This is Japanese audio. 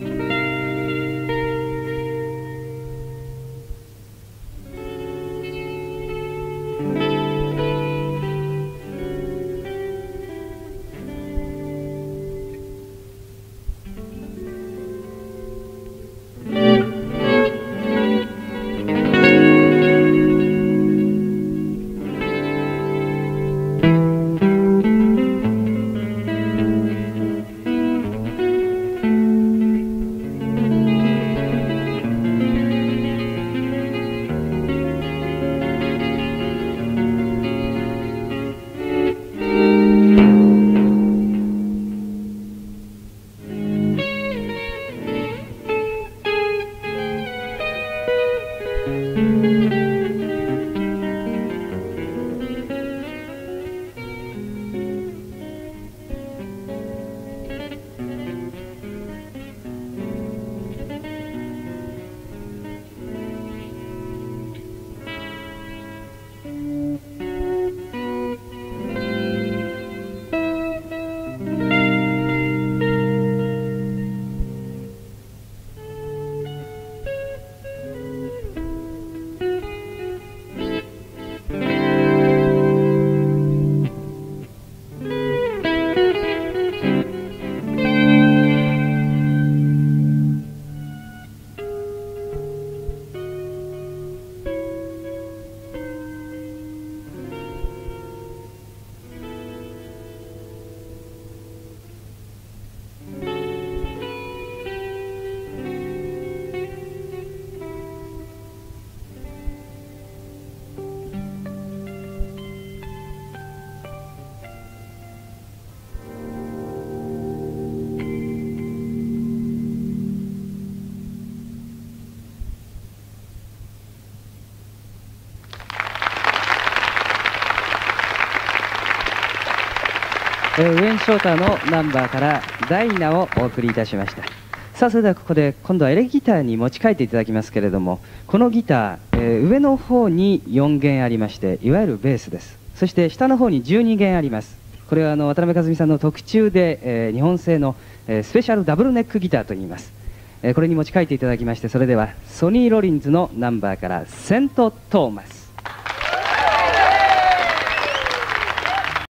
thank you. えー、ウェン・ショーターのナンバーから「ダイナ」をお送りいたしました。さあそれではここで今度はエレギターに持ち替えていただきますけれどもこのギター、えー、上の方に4弦ありましていわゆるベースです。そして下の方に12弦あります。これはあの渡辺和美さんの特注で、えー、日本製の、え、スペシャルダブルネックギターといいます、え、これに持ち替えていただきましてそれではソニー・ロリンズのナンバーから「セント・トーマス」